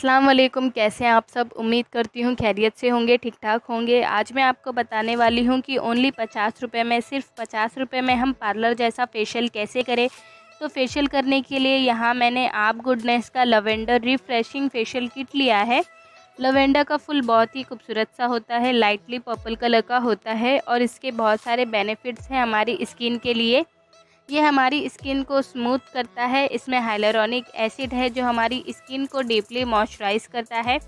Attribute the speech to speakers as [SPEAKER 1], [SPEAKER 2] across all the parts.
[SPEAKER 1] अस्सलाम वालेकुम, कैसे हैं आप सब? उम्मीद करती हूँ खैरियत से होंगे ठीक ठाक होंगे। आज मैं आपको बताने वाली हूँ कि ओनली पचास रुपये में, सिर्फ़ पचास रुपये में हम पार्लर जैसा फेशियल कैसे करें। तो फेशियल करने के लिए यहाँ मैंने आप गुडनेस का लवेंडर रिफ्रेशिंग फेशियल किट लिया है। लवेंडर का फुल बहुत ही खूबसूरत सा होता है लाइटली पर्पल कलर का होता है और इसके बहुत सारे बेनिफिट्स हैं हमारी स्किन के लिए। ये हमारी स्किन को स्मूथ करता है। इसमें हाइलरॉनिक एसिड है जो हमारी स्किन को डीपली मॉइस्चराइज करता है।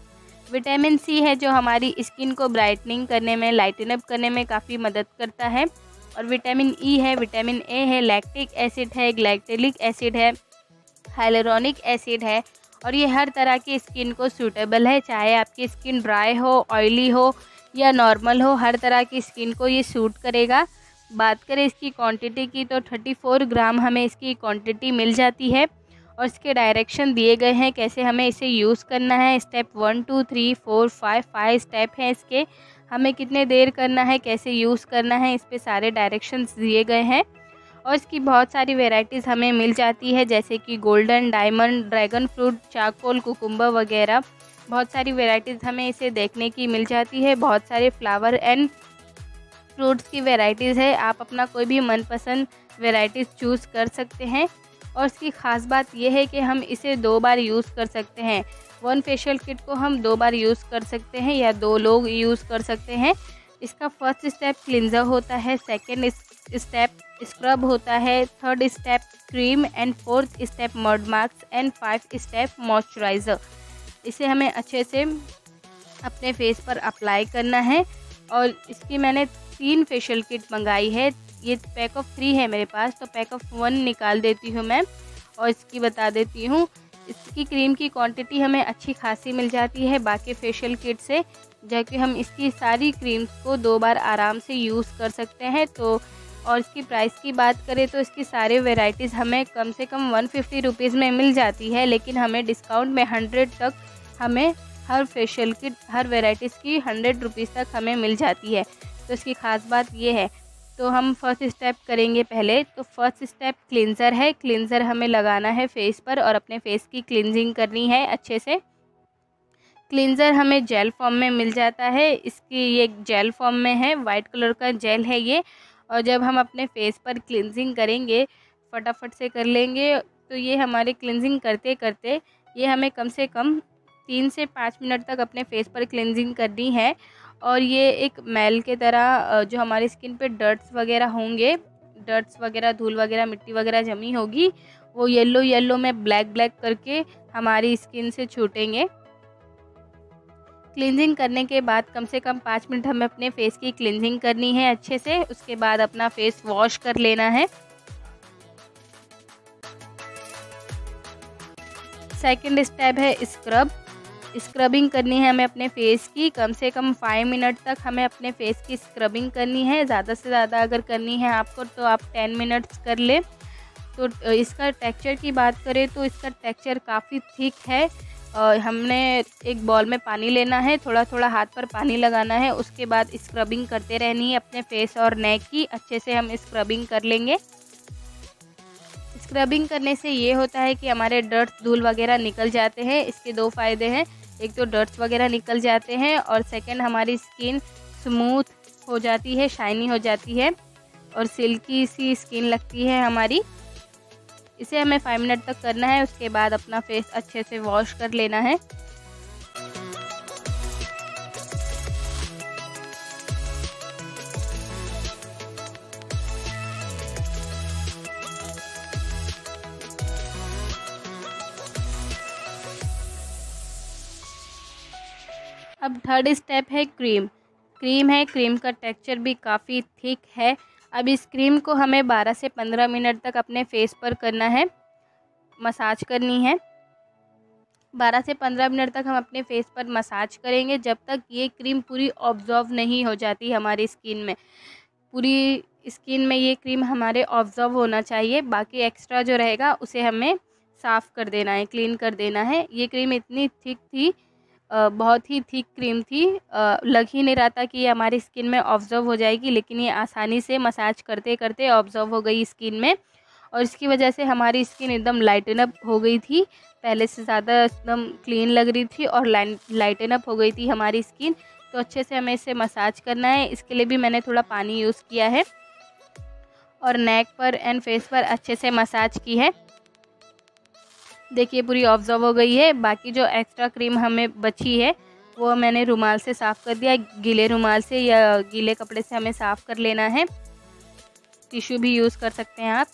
[SPEAKER 1] विटामिन सी है जो हमारी स्किन को ब्राइटनिंग करने में लाइटन अप करने में काफ़ी मदद करता है। और विटामिन ई e है विटामिन ए है लैक्टिक एसिड है ग्लैक्टेलिक एसिड है हाइलरॉनिक एसिड है। और ये हर तरह की स्किन को सूटेबल है, चाहे आपकी स्किन ड्राई हो ऑयली हो या नॉर्मल हो, हर तरह की स्किन को ये सूट करेगा। बात करें इसकी क्वांटिटी की तो 34 ग्राम हमें इसकी क्वांटिटी मिल जाती है और इसके डायरेक्शन दिए गए हैं कैसे हमें इसे यूज़ करना है। Step one two three four five five step हैं इसके। हमें कितने देर करना है, कैसे यूज़ करना है, इस पर सारे डायरेक्शंस दिए गए हैं। और इसकी बहुत सारी वेराइटीज़ हमें मिल जाती है, जैसे कि golden diamond dragon fruit charcoal cucumber वगैरह। बहुत सारी वेराइटीज़ हमें इसे देखने की मिल जाती है। बहुत सारे फ्लावर एंड फ्रूट्स की वेराइटीज़ है, आप अपना कोई भी मनपसंद वेराइटीज़ चूज़ कर सकते हैं। और इसकी ख़ास बात यह है कि हम इसे दो बार यूज़ कर सकते हैं। वन फेशियल किट को हम दो बार यूज़ कर सकते हैं या दो लोग यूज़ कर सकते हैं। इसका फ़र्स्ट स्टेप क्लिनज़र होता है, सेकेंड स्टेप स्क्रब होता है, third step cream and fourth step mud marks and five step moisturiser. इसे हमें अच्छे से अपने फेस पर अप्लाई करना है और इसकी मैंने तीन फेशियल किट मंगाई है। ये पैक ऑफ़ थ्री है मेरे पास तो पैक ऑफ़ वन निकाल देती हूँ मैं और इसकी बता देती हूँ। इसकी क्रीम की क्वांटिटी हमें अच्छी खासी मिल जाती है बाकी फेशियल किट से जबकि हम इसकी सारी क्रीम्स को दो बार आराम से यूज़ कर सकते हैं। तो और इसकी प्राइस की बात करें तो इसकी सारी वेराइटीज़ हमें कम से कम वन फिफ्टी रुपीज़ में मिल जाती है, लेकिन हमें डिस्काउंट में हंड्रेड तक हमें हर फेशियल किट हर वेराइटीज़ की हंड्रेड रुपीज़ तक हमें मिल जाती है। तो इसकी ख़ास बात ये है। तो हम फ़र्स्ट स्टेप करेंगे पहले। तो फ़र्स्ट स्टेप क्लिनज़र है। क्लिनज़र हमें लगाना है फेस पर और अपने फेस की क्लिनजिंग करनी है अच्छे से। क्लिनज़र हमें जेल फॉर्म में मिल जाता है। इसकी ये जेल फॉर्म में है। वाइट कलर का जेल है ये। और जब हम अपने फेस पर क्लिनजिंग करेंगे, फटाफट से कर लेंगे तो ये हमारे क्लिनजिंग करते करते ये हमें कम से कम तीन से पाँच मिनट तक अपने फेस पर क्लिनजिंग करनी है। और ये एक मैल के तरह जो हमारी स्किन पे डर्ट्स वगैरह होंगे, डर्ट्स वगैरह, धूल वगैरह, मिट्टी वगैरह जमी होगी, वो येलो येलो में ब्लैक ब्लैक करके हमारी स्किन से छूटेंगे। क्लिनजिंग करने के बाद कम से कम पाँच मिनट हमें अपने फेस की क्लिनजिंग करनी है अच्छे से, उसके बाद अपना फेस वॉश कर लेना है। सेकंड स्टेप है स्क्रब। स्क्रबिंग करनी है हमें अपने फेस की। कम से कम फाइव मिनट तक हमें अपने फेस की स्क्रबिंग करनी है। ज़्यादा से ज़्यादा अगर करनी है आपको तो आप टेन मिनट्स कर ले। तो इसका टेक्सचर की बात करें तो इसका टेक्सचर काफ़ी थिक है। और हमने एक बॉल में पानी लेना है थोड़ा थोड़ा हाथ पर पानी लगाना है, उसके बाद स्क्रबिंग करते रहनी है अपने फेस और नेक की। अच्छे से हम स्क्रबिंग कर लेंगे। स्क्रबिंग करने से ये होता है कि हमारे डर्ट्स धूल वगैरह निकल जाते हैं। इसके दो फ़ायदे हैं। एक तो डर्ट्स वगैरह निकल जाते हैं और सेकेंड हमारी स्किन स्मूथ हो जाती है शाइनी हो जाती है और सिल्की सी स्किन लगती है हमारी। इसे हमें फाइव मिनट तक करना है। उसके बाद अपना फेस अच्छे से वॉश कर लेना है। अब थर्ड स्टेप है क्रीम क्रीम है क्रीम का टेक्सचर भी काफ़ी थिक है. अब इस क्रीम को हमें 12 से 15 मिनट तक अपने फेस पर करना है. मसाज करनी है. 12 से 15 मिनट तक हम अपने फेस पर मसाज करेंगे जब तक ये क्रीम पूरी ऑब्जॉर्व नहीं हो जाती हमारी स्किन में. पूरी स्किन में ये क्रीम हमारे ऑब्जॉर्व होना चाहिए. बाकी एक्स्ट्रा जो रहेगा उसे हमें साफ़ कर देना है क्लीन कर देना है. ये क्रीम इतनी थिक थी बहुत ही थिक क्रीम थी। लग ही नहीं रहा था कि ये हमारी स्किन में ऑब्ज़र्व हो जाएगी, लेकिन ये आसानी से मसाज करते करते ऑब्ज़र्व हो गई स्किन में। और इसकी वजह से हमारी स्किन एकदम लाइटन अप हो गई थी। पहले से ज़्यादा एकदम क्लीन लग रही थी और लाइटन अप हो गई थी हमारी स्किन। तो अच्छे से हमें इसे मसाज करना है। इसके लिए भी मैंने थोड़ा पानी यूज़ किया है। और नेक पर एंड फेस पर अच्छे से मसाज की है। देखिए, पूरी ऑब्ज़र्व हो गई है। बाकी जो एक्स्ट्रा क्रीम हमें बची है, वो मैंने रुमाल से साफ़ कर दिया। गीले रुमाल से या गीले कपड़े से हमें साफ़ कर लेना है। टिश्यू भी यूज़ कर सकते हैं आप।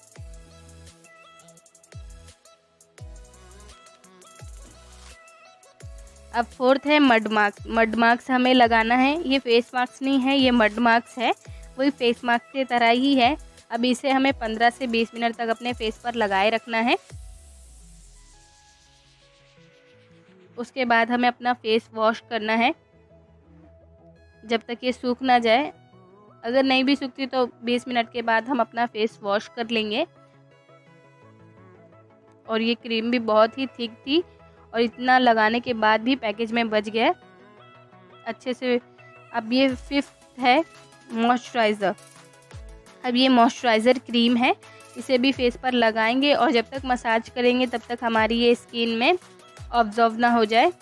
[SPEAKER 1] अब फोर्थ है मड मार्क्स मड मार्क्स हमें लगाना है। ये फेस मार्क्स नहीं है, ये मड मार्क्स है। वही फेस मार्क्स की तरह ही है। अब इसे हमें 15 से 20 मिनट तक अपने फेस पर लगाए रखना है। उसके बाद हमें अपना फेस वॉश करना है। जब तक ये सूख ना जाए। अगर नहीं भी सूखती तो 20 मिनट के बाद हम अपना फेस वॉश कर लेंगे। और ये क्रीम भी बहुत ही थिक थी और इतना लगाने के बाद भी पैकेज में बच गया। अच्छे से अब ये फिफ्थ है मॉइस्चराइज़र अब ये मॉइस्चराइज़र क्रीम है। इसे भी फेस पर लगाएँगे और जब तक मसाज करेंगे तब तक हमारी ये स्किन में ऑब्जॉर्व ना हो जाए।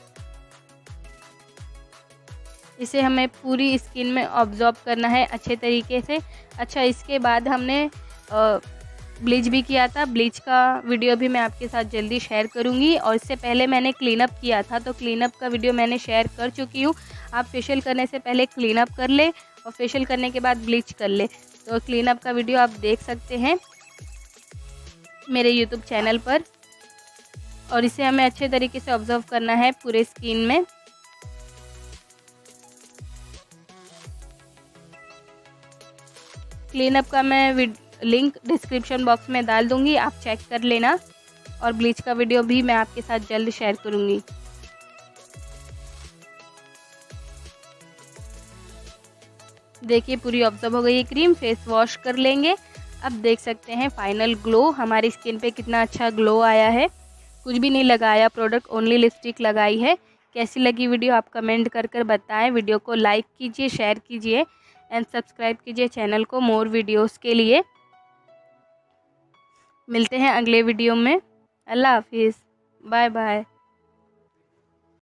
[SPEAKER 1] इसे हमें पूरी स्किन में ऑब्जॉर्व करना है अच्छे तरीके से। अच्छा इसके बाद हमने ब्लीच भी किया था। ब्लीच का वीडियो भी मैं आपके साथ जल्दी शेयर करूँगी। और इससे पहले मैंने क्लीन अप किया था तो क्लीन अप का वीडियो मैंने शेयर कर चुकी हूँ। आप फेशियल करने से पहले क्लीन अप कर ले और फेशियल करने के बाद ब्लीच कर ले। तो क्लीन अप का वीडियो आप देख सकते हैं मेरे यूट्यूब चैनल पर। और इसे हमें अच्छे तरीके से ऑब्ज़र्व करना है पूरे स्किन में। क्लीन अप का मैं लिंक डिस्क्रिप्शन बॉक्स में डाल दूँगी, आप चेक कर लेना। और ब्लीच का वीडियो भी मैं आपके साथ जल्द शेयर करूँगी। देखिए, पूरी ऑब्ज़र्व हो गई है क्रीम फेस वॉश कर लेंगे। अब देख सकते हैं फाइनल ग्लो हमारी स्किन पे कितना अच्छा ग्लो आया है। कुछ भी नहीं लगाया प्रोडक्ट ओनली लिपस्टिक लगाई है। कैसी लगी वीडियो आप कमेंट कर कर बताएँ। वीडियो को लाइक कीजिए शेयर कीजिए एंड सब्सक्राइब कीजिए चैनल को मोर वीडियोस के लिए। मिलते हैं अगले वीडियो में। अल्लाह हाफिज़। Bye bye